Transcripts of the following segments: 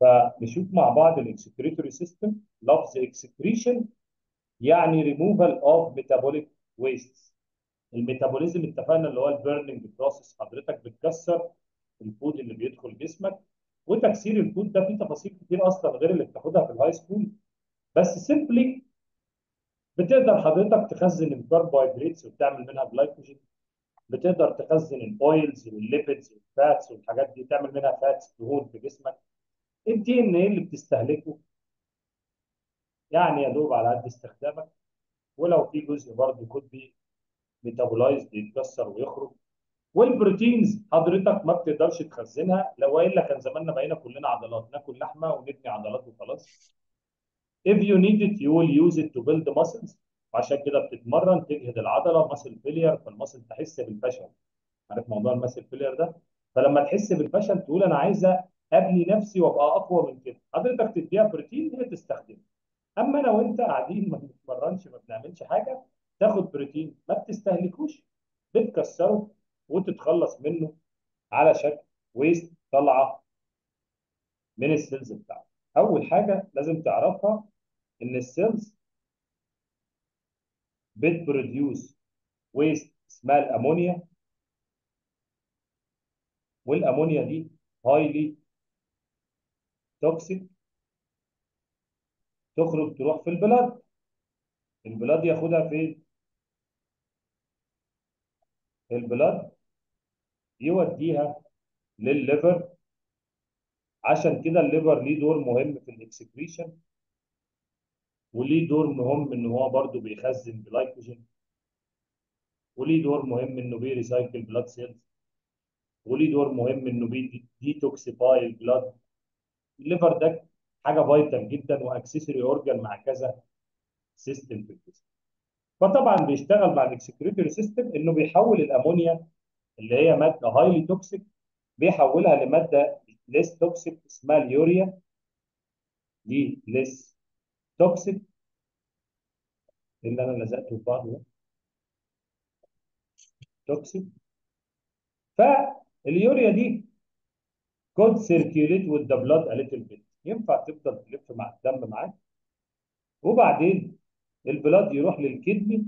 فنشوف مع بعض ال excretory system لفظ excretion يعني ريموفال اوف ميتابوليك ويست الميتابوليزم اتفقنا اللي هو ال burning process حضرتك بتكسر ال food اللي بيدخل جسمك. وتكسير ال food ده فيه تفاصيل كتير أصلا غير اللي بتاخدها في ال high school بس simply بتقدر حضرتك تخزن الكربوهيدراتس وتعمل منها جلايكوجين بتقدر تخزن ال oils وال lipids وال fats والحاجات دي تعمل منها fats دهون في جسمك. ال DNA اللي بتستهلكه؟ يعني يا دوب على قد استخدامك ولو في جزء برضه could be metabolized يتكسر ويخرج وال proteins حضرتك ما بتقدرش تخزنها وإلا كان زماننا بقينا كلنا عضلات ناكل لحمة ونبني عضلات وخلاص. If you need it you will use it to build muscles وعشان كده بتتمرن تجهد العضلة muscle failure فال muscle تحس بالفشل. عارف موضوع ال muscle failure ده؟ فلما تحس بالفشل تقول أنا عايزه أبني نفسي وأبقى أقوى من كده. حضرتك تديها بروتين هي تستخدمه. أما أنا وأنت قاعدين ما بنتمرنش ما بنعملش حاجة تاخد بروتين. ما بتستهلكوش. بتكسره وتتخلص منه على شكل waste طالعه من ال cells بتاعتك. أول حاجة لازم تعرفها إن ال cells بت produce waste اسمها الامونيا والأمونيا دي highly toxic تخرج تروح في ال blood. ال blood ياخدها فين؟ البلاد يوديها للليفر. عشان كده ال liver ليه دور مهم في ال excretion وليه دور مهم إن هو برضه بيخزن جلايكوجين وليه دور مهم إنه بي recycle blood cells وليه دور مهم إنه بي detoxify ال blood ال liver ده حاجة vital جدا و accessory organ مع كذا system في الجسم. فطبعا بيشتغل مع ال excretory system إنه بيحول الأمونيا اللي هي مادة highly toxic بيحولها لمادة less toxic اسمها اليوريا دي less toxic اللي أنا لزقته في بعضه toxic فاليوريا دي could circulate with the blood a little bit ينفع تفضل تلف مع الدم معاك وبعدين ال blood يروح لل kidney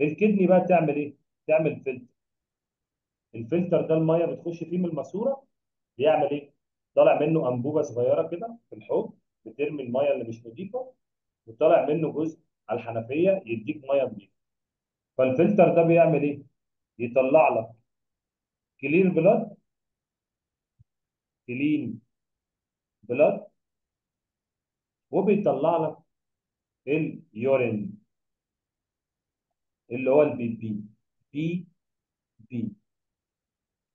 ال kidney بقى تعمل إيه؟ تعمل فلتر الفلتر ده المية بتخش فيه من الماسورة بيعمل إيه؟ طالع منه أنبوبة صغيرة كده في الحوض بترمي المية اللي مش نظيفه وطالع منه جزء على الحنفية يديك مية نظيفه فالفلتر ده بيعمل إيه؟ يطلع لك clear blood clean blood وبيطلع لك ال urine اللي هو ال بي بي بي بي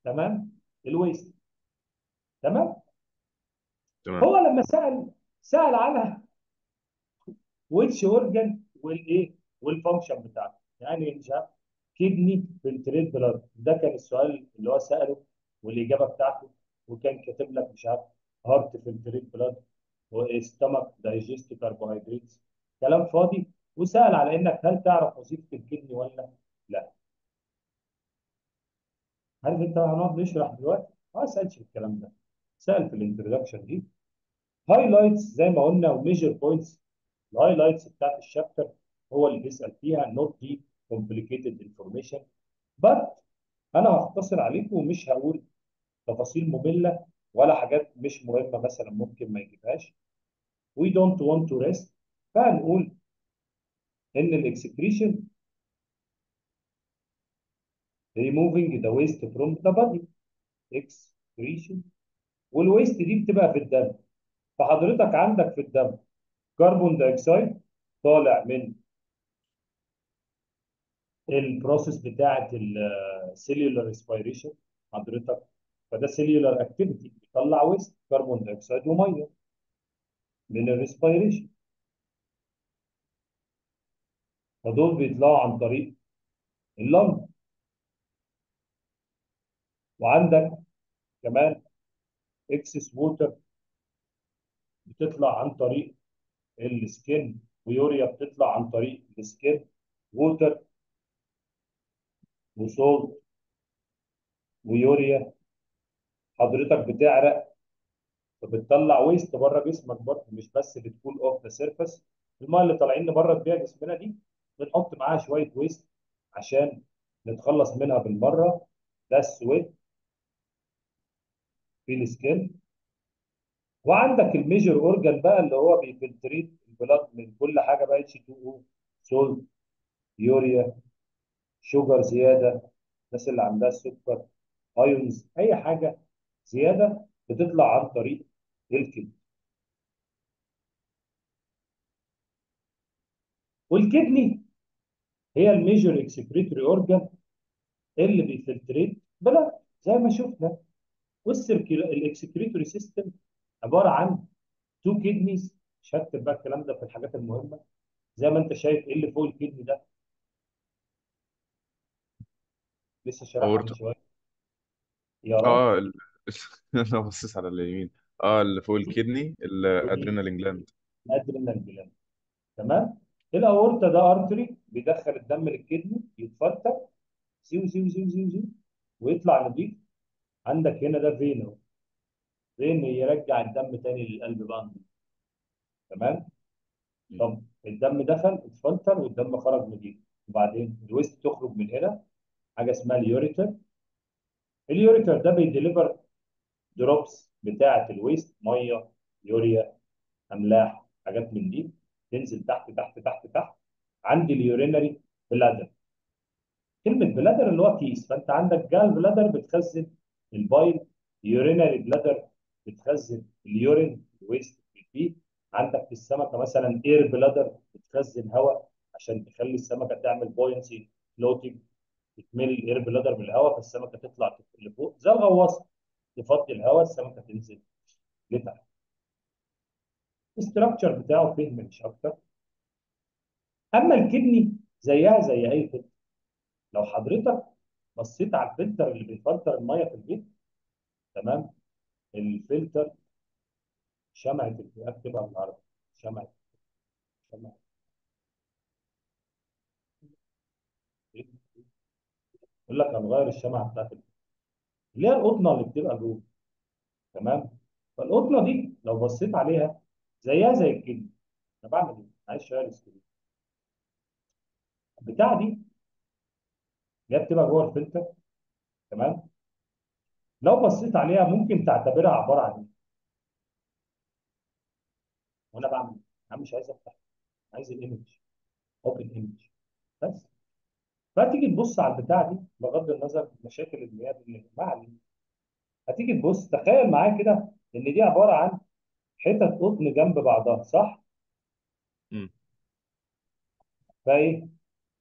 تمام ال waste تمام تمام هو لما سأل سأل عنها which organ والايه وال function بتاعته. يعني مش عارف kidney filtrate blood ده كان السؤال اللي هو سأله والإجابة بتاعته وكان كاتب لك مش عارف heart filtrate blood و stomach digest carbohydrate كلام فاضي؟ وسأل على إنك هل تعرف وظيفة ال kidney ولا لا. عارف أنت هنقعد نشرح دلوقتي؟ ما سألش الكلام ده. سأل في ال introduction دي. highlights زي ما قلنا و major points ال highlights بتاعت ال chapter هو اللي بيسأل فيها not the complicated information. But أنا هختصر عليكم ومش هقول تفاصيل مملة ولا حاجات مش مهمة مثلا ممكن ما يجيبهاش. We don't want to rest. فهنقول إن ال excretion removing the waste from the body. Excretion. وال waste دي بتبقى في الدم. فحضرتك عندك في الدم carbon dioxide طالع من ال process بتاعه ال cellular respiration حضرتك. فده cellular activity بيطلع waste carbon dioxide ومية من ال respiration فدول بيطلعوا عن طريق ال lung وعندك كمان excess water بتطلع عن طريق ال skin و urea بتطلع عن طريق ال skin water و salt و urea. حضرتك بتعرق فبتطلع waste بره جسمك برضه مش بس بتكون of the surface الميه اللي طالعين نبرد بيها جسمنا دي بنحط معاها شوية waste عشان نتخلص منها بالمرة. ده ال sweat. في ال skin. وعندك ال major organ بقى اللي هو بي filtrate ال blood من كل حاجة بقى H2O salt urea. sugar زيادة الناس اللي عندها السكر ions اي حاجة زيادة بتطلع عن طريق الكلى وال kidney هي ال major excretory organ اللي بي filtrate blood زي ما شفنا. وال excretory system عبارة عن two kidneys مش هكتب بقى الكلام ده في الحاجات المهمة. زي ما انت شايف إيه اللي فوق ال kidney ده؟ لسه شارحها من اورطه شوية. يا راجل آه ال... أنا باصص على اليمين آه اللي فوق ال kidney دي ال adrenal gland ال adrenal gland تمام؟ الاورتا ده artery بيدخل الدم لل kidney يتفتح. زيو زيو زيو زيو زيو. ويطلع نضيف. عندك هنا ده vein اهو vein يرجع الدم تاني للقلب بقى نضيف. تمام طب الدم دخل اتفلتر والدم خرج نضيف. وبعدين ال waste تخرج من هنا. حاجة اسمها ال ureter ال ureter ده بي deliver drops بتاعة ال waste مية يوريا أملاح حاجات من دي تنزل تحت تحت تحت تحت عندي ال urinary bladder كلمة bladder اللي هو كيس فأنت عندك gall bladder بتخزن ال bile urinary bladder بتخزن ال urine ال waste فيه عندك في السمكة مثلا air bladder بتخزن هواء عشان تخلي السمكة تعمل buoyancy floating تتملي ال air bladder بالهواء فالسمكة تطلع لفوق زي الغواصه تفضي الهواء السمكة تنزل لتحت. ال structure بتاعه فهم مش أكتر. أما ال kidney زيها زي أي فلتر لو حضرتك بصيت على الفلتر اللي بيفلتر المية في البيت تمام؟ الفلتر شمعة الفلتر تبقى بالعربي شمعة. شمعة. يقول لك هنغير الشمعة بتاعت اللي هي القطنة اللي بتبقى جوه. تمام؟ فالقطنة دي لو بصيت عليها زيها زي ال kidney أنا بعمل إيه؟ عايز شوية ال screen البتاعة دي اللي هي بتبقى جوه الفلتر. تمام؟ لو بصيت عليها ممكن تعتبرها عبارة عن إيه؟ وأنا بعمل إيه؟ أنا مش عايز أفتح. عايز ال image. open image. بس. فتيجي تبص على البتاعة دي بغض النظر عن المشاكل اللي هي اللي علينا هتيجي تبص تخيل معايا كده إن دي عبارة عن حتت قطن جنب بعضها صح؟ مم. فايه؟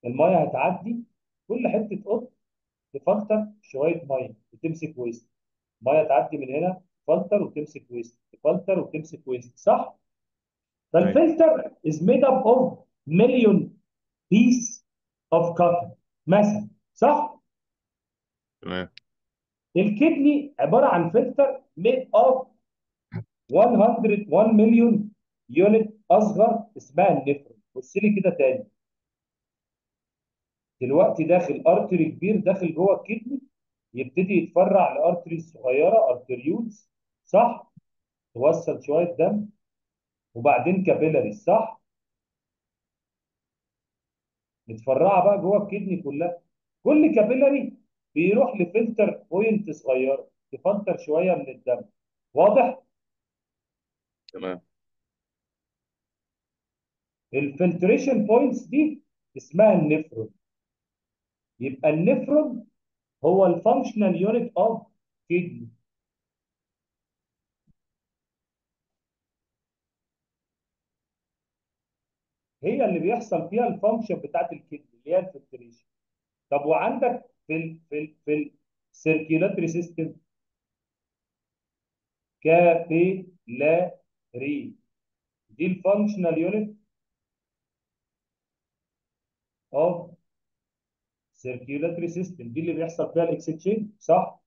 المية هتعدي كل حتة قطن تفلتر شوية مية وتمسك waste ميه تعدي من هنا تفلتر وتمسك waste تفلتر وتمسك waste صح؟ فال filter is made up of million piece of cotton مثلا صح؟ تمام ال kidney عبارة عن filter made of 101 مليون unit أصغر اسمها النفرون بص لي كده تاني دلوقتي داخل artery كبير داخل جوه ال kidney يبتدي يتفرع ل artery صغيرة arterioles صح؟ توصل شوية دم وبعدين capillaries صح؟ متفرعة بقى جوه ال kidney كلها. كل capillary بيروح ل filter point صغيره تفلتر شوية من الدم. واضح؟ تمام. ال filtration points دي اسمها النفرون. يبقى النفرون هو ال functional unit of kidney هي اللي بيحصل فيها ال function بتاعت ال kidney اللي هي ال filtration طب وعندك في ال في ال في ال circulatory system capillary دي ال functional unit of circulatory system دي اللي بيحصل فيها ال exchange صح؟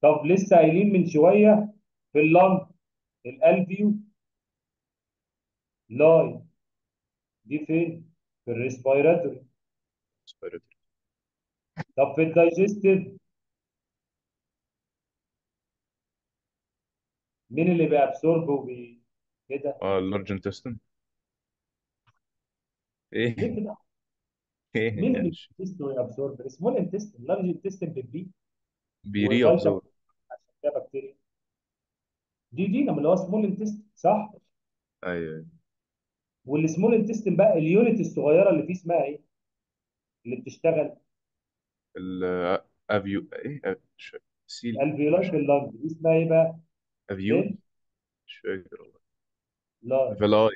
طب لسه قايلين من شوية في ال lung ال alveoli دي فين في ال respiratory. طب في ال digestive مين اللي بيابسورب وبي كده آه اللارج انتستين ليه إيه كده إيه مين اللي يعني بيتست ويابسورب السمول انتستين اللارج انتستين بالبي بيري وفيتامين ابزور عشان فيها بكتيريا دي دي اللي هو سمول انتستين صح أيوه والسمول انتستين بقى اليونت الصغيرة اللي فيه اسمها إيه؟ اللي بتشتغل؟ ال أفيو إيه؟ أف- مش فاكر. سيل. الالفيولاي مش في اللنج دي اسمها إيه بقى؟ افيول في مش فاكر والله. اللاي فيلاي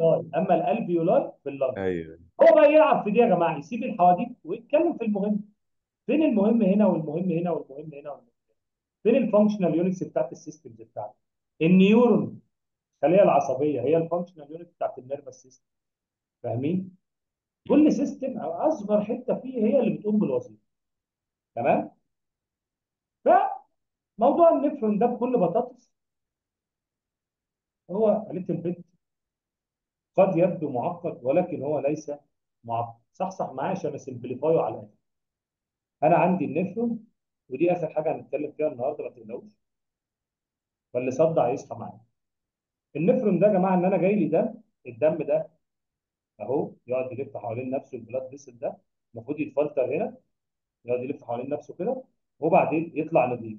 اللاي أما الألفيولاي في اللنج أيوه. هو بقى يلعب في دي يا جماعة يسيب الحواديت ويتكلم في المهم. فين المهم هنا والمهم هنا والمهم هنا والمهم هنا؟ فين الفانكشنال يونتس بتاعت السيستمز بتاعتك؟ النيورون الخلية العصبية هي الفانكشنال يونت بتاعت النيرفس سيستم فاهمين؟ كل سيستم أو أصغر حتة فيه هي اللي بتقوم بالوظيفة. تمام؟ فموضوع النفرون ده بكل بساطة هو قالت البنت قد يبدو معقد ولكن هو ليس معقد. صحصح معايا عشان اسمبليفايه على الآخر أنا عندي النفرون ودي آخر حاجة هنتكلم فيها النهارده ما تقلقوش. فاللي صدع يصحى معايا. النفرون ده يا جماعة ان أنا جاي لي دم الدم ده أهو يقعد يلف حوالين نفسه ال blood vessel ده المفروض يتفلتر هنا يقعد يلف حوالين نفسه كده وبعدين يطلع نظيف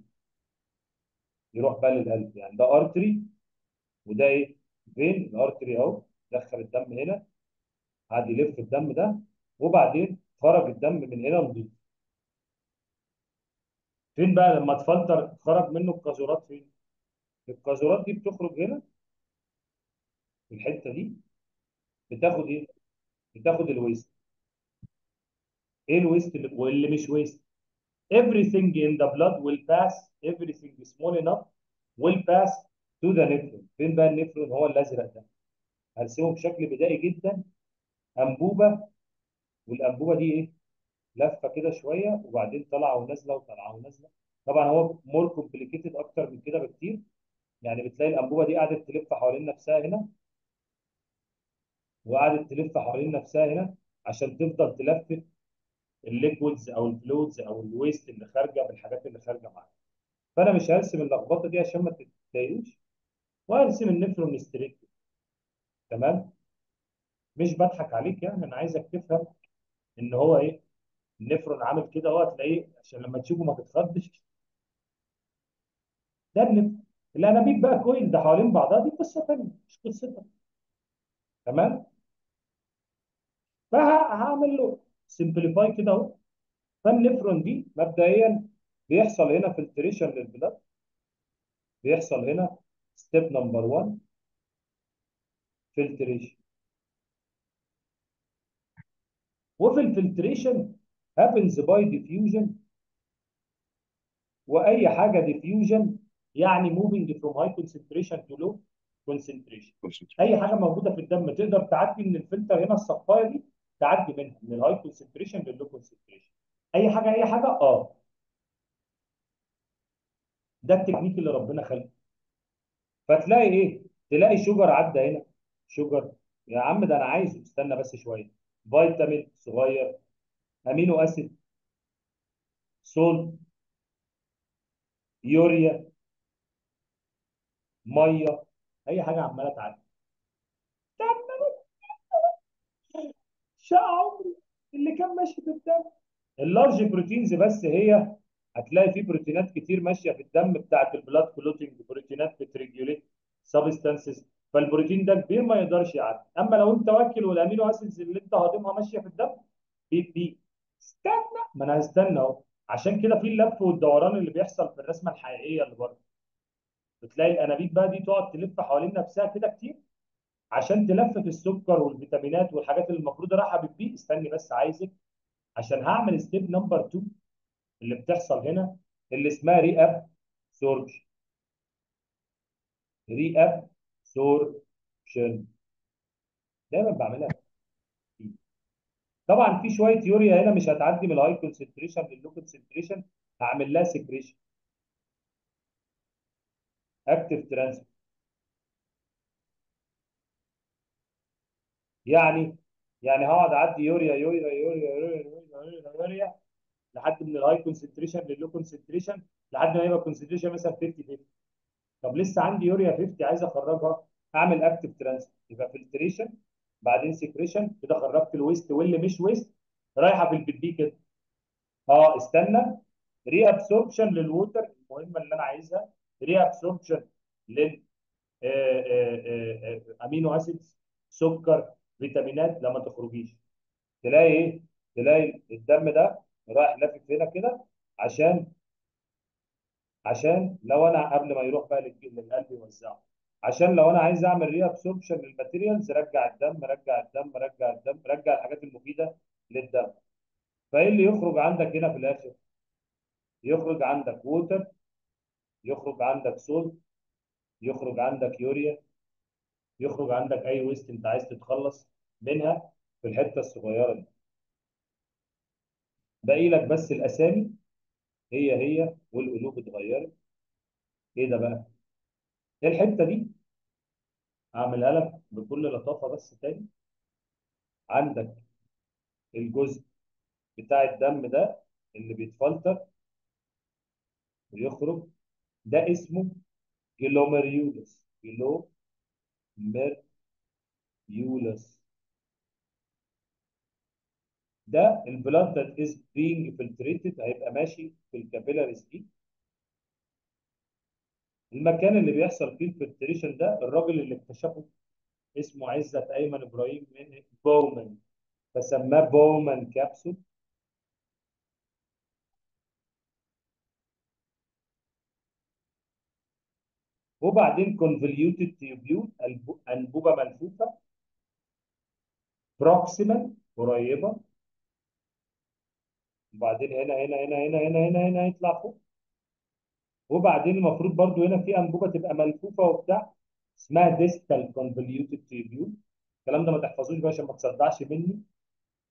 يروح بقى للقلب. يعني ده artery وده إيه؟ فين ال artery أهو دخل الدم هنا قعد يلف الدم ده وبعدين خرج الدم من هنا نظيف فين بقى لما اتفلتر خرج منه القاذورات فين؟ القاذورات دي بتخرج هنا الحتة دي بتاخد إيه؟ بتاخد ال waste. إيه ال waste اللي واللي مش waste everything in the blood will pass everything small enough will pass to the nephron. فين بقى النفرون؟ هو الأزرق ده. هرسمه بشكل بدائي جدا. أنبوبة والأنبوبة دي إيه؟ لفة كده شوية وبعدين طالعه ونازلة وطالعه ونازلة. طبعا هو more complicated أكتر من كده بكتير. يعني بتلاقي الأنبوبة دي قعدت تلف حوالين نفسها هنا. وقعدت تلف حوالين نفسها هنا عشان تفضل تلفت ال liquids أو ال fluids أو ال waste اللي خارجة بالحاجات اللي خارجة معاها. فأنا مش هرسم اللخبطة دي عشان ما تتضايقوش وهرسم ال nephron straight تمام؟ مش بضحك عليك يعني أنا عايزك تفهم إن هو إيه النفرون عامل كده أهو هتلاقيه عشان لما تشوفه ما تتخضش. ده النفرون الانابيب بقى coiled حوالين بعضها دي قصة ثانية مش قصتها تمام؟ فهعمل له simplify كده اهو. فالنفرون دي مبدئيا بيحصل هنا filtration لل blood. بيحصل هنا step number 1 filtration وفي ال filtration happens by diffusion. وأي حاجة diffusion يعني moving from high concentration to low concentration. أي حاجة موجودة في الدم تقدر تعدي من الفلتر هنا الصفاية دي تعدي منها من ال high concentration لل low concentration أي حاجة أي حاجة؟ آه. ده التكنيك اللي ربنا خلقه. فتلاقي إيه؟ تلاقي شجر عدى هنا. شجر يا عم ده أنا عايزه. استنى بس شوية. فيتامين صغير. امينو اسيد سولت يوريا مية. أي حاجة عمالة تعدي. شقى عمري. اللي كان ماشي في الدم. اللارج بروتينز بس هي هتلاقي في بروتينات كتير ماشية في الدم بتاعت ال blood clotting بروتينات بت regulate substances فالبروتين ده كبير ما يقدرش يعدي. أما لو أنت واكل وال amino acids اللي أنت هاضمها ماشية في الدم بي استنى. ما أنا هستنى أهو. عشان كده في اللف والدوران اللي بيحصل في الرسمة الحقيقية اللي بره. بتلاقي الأنابيب بقى دي تقعد تلف حوالين نفسها كده كتير. عشان تلفت السكر والفيتامينات والحاجات اللي المفروض رايحه بالبي استني بس عايزك عشان هعمل step number 2 اللي بتحصل هنا اللي اسمها ري اب سوربشن ري اب سوربشن دايما بعملها. طبعا في شوية يوريا هنا مش هتعدي من ال high concentration لل low concentration هعمل لها secretion active transfer يعني يعني هقعد أعدي يوريا يوريا يوريا يوريا يوريا, يوريا, يوريا لحد ال high concentration لل low concentration لحد ما يبقى concentration مثلا 50 50 طب لسه عندي يوريا 50 عايز أخرجها أعمل active transfer يبقى filtration بعدين secretion كده خرجت ال waste واللي مش waste رايحة في البيبي كده. آه استنى. reabsorption لل water المهمة اللي أنا عايزها. reabsorption لل amino acids سكر فيتامينات لما تخرجيش. تلاقي إيه؟ تلاقي الدم ده رايح لافف هنا كده عشان عشان لو أنا قبل ما يروح بقى للقلب يوزعه. عشان لو أنا عايز أعمل reabsorption لل materials رجع الدم رجع الدم رجع الدم رجع الحاجات المفيدة للدم. فإيه اللي يخرج عندك هنا في الآخر؟ يخرج عندك water يخرج عندك salt يخرج عندك يوريا يخرج عندك أي waste أنت عايز تتخلص منها في الحتة الصغيرة دي. باقي لك بس الأسامي هي هي والقلوب اتغيرت. إيه ده بقى؟ إيه الحتة دي؟ هعملها لك بكل لطافة بس تاني. عندك الجزء بتاع الدم ده اللي بيتفلتر ويخرج ده اسمه glomerulus glomerulus ده ال blood that is being filtrated هيبقى ماشي في ال capillaries دي. المكان اللي بيحصل فيه ال filtration ده الراجل اللي اكتشفه اسمه عزت أيمن إبراهيم من بومان فسماه Bowman capsule وبعدين convoluted tubule انبوبه ملفوفة proximal قريبة. وبعدين هنا هنا هنا هنا هنا هنا هنا يطلع فوق. وبعدين المفروض برضو هنا في أنبوبة تبقى ملفوفة وبتاع اسمها distal convoluted tubule الكلام ده ما تحفظوش بقى عشان ما تصدعش مني.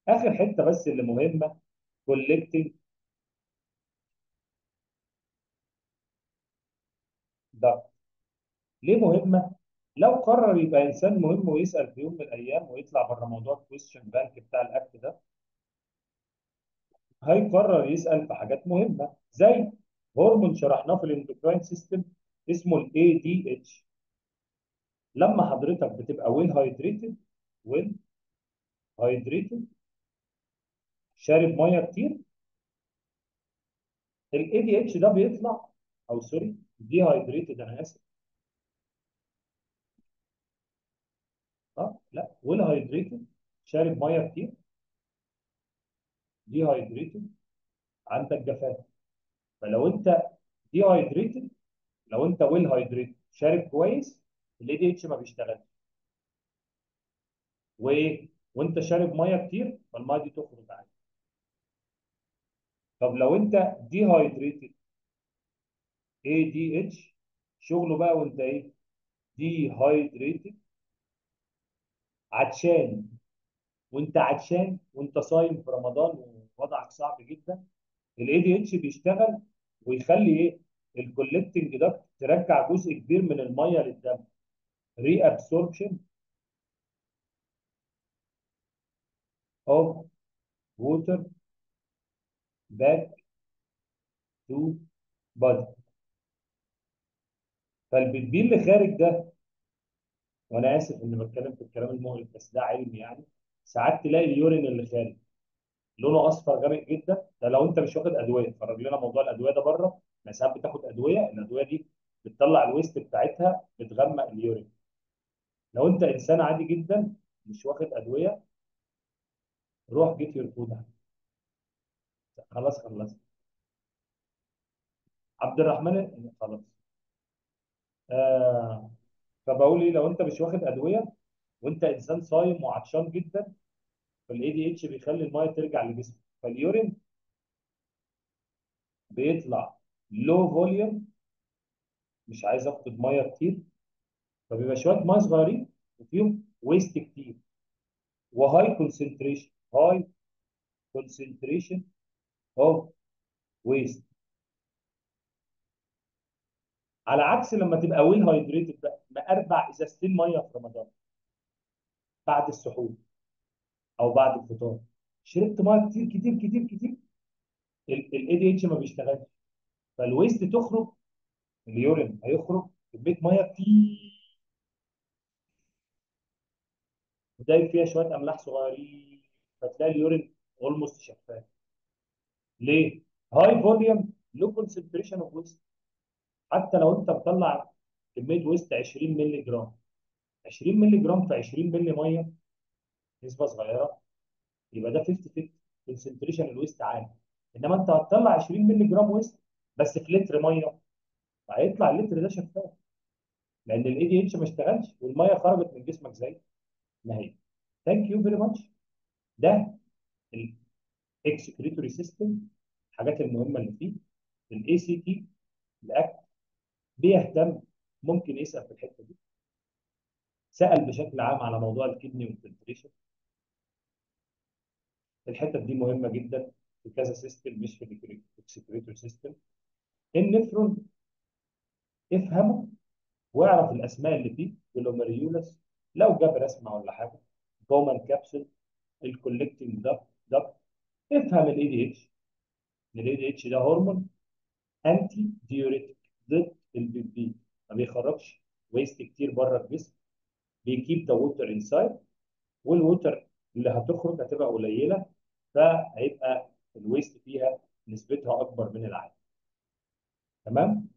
آخر حتة بس اللي مهمة collecting duct ليه مهمة؟ لو قرر يبقى إنسان مهم ويسأل في يوم من الأيام ويطلع بره موضوع ال question bank بتاع ال ACT ده هيقرر يسأل في حاجات مهمة زي هرمون شرحناه في ال endocrine system اسمه ال ADH لما حضرتك بتبقى well hydrated well hydrated شارب مية كتير ال ADH ده بيطلع أو sorry dehydrated أنا آسف آه لا well hydrated شارب مية كتير. dehydrated عندك جفاف. فلو انت dehydrated لو انت well hydrated شارب كويس ال ADH ما بيشتغلش. وايه وانت شارب مية كتير فالمية دي تخرج عادي. طب لو انت dehydrated ADH شغله بقى وانت إيه؟ dehydrated عطشان وانت عطشان وانت صايم في رمضان ووضعك صعب جدا. ال ADH بيشتغل ويخلي إيه؟ ال collecting duct ترجع جزء كبير من المية للدم. reabsorption of water back to body فالبيبي اللي خارج ده وأنا آسف إني بتكلم في الكلام المقرف بس ده علم يعني. ساعات تلاقي ال urine اللي خارج لونه أصفر غامق جدا ده لو أنت مش واخد أدوية خرج لنا موضوع الأدوية ده بره. الناس ساعات بتاخد أدوية الأدوية دي بتطلع ال waste بتاعتها بتغمق ال urine. لو أنت إنسان عادي جدا مش واخد أدوية روح get your food خلاص خلصت عبد الرحمن خلاص. آه فبقول إيه لو أنت مش واخد أدوية وأنت إنسان صايم وعطشان جدا فال ADH بيخلي المية ترجع لجسمك. فال urine بيطلع low volume مش عايز أفقد مية كتير فبيبقى شوية مية صغيرين وفيهم waste كتير. و high concentration high concentration of waste على عكس لما تبقى well hydrated بقى مقربع ازازتين مية في رمضان. بعد السحور أو بعد الفطار. شربت مية كتير كتير كتير كتير. ال ADH ما بيشتغلش. فال waste تخرج ال urine هيخرج كمية مية كتير. ودايب فيها شوية أملاح صغيرين فتلاقي ال urine almost شفاف. ليه؟ high volume low concentration of waste حتى لو انت مطلع كميه waste 20 مللي جرام 20 مللي جرام في 20 مللي ميه نسبه صغيره يبقى ده 50 50 concentration ال waste عالي انما انت هتطلع 20 مللي جرام waste بس في لتر ميه فهيطلع اللتر ده شفاف لأن ال ADH ما اشتغلش والميه خرجت من جسمك زي ما هي thank you very much ده ال excretory system الحاجات المهمه اللي فيه ال ACT ال ACT بيهتم ممكن يسأل في الحتة دي. سأل بشكل عام على موضوع ال kidney وال filtration. الحتة دي مهمة جدا في كذا system مش في ال excretory system النفرون افهمه واعرف الأسماء اللي فيه glomerulus لو جاب رسمة ولا حاجة Bowman capsule ال collecting duct duct افهم الاي دي اتش الاي دي اتش ده هرمون antidiuretic ضد البيبي ما بيخرجش waste كتير بره الجسم. بي keep the water inside وال water اللي هتخرج هتبقى قليلة فهيبقى الويست فيها نسبتها أكبر من العادي. تمام؟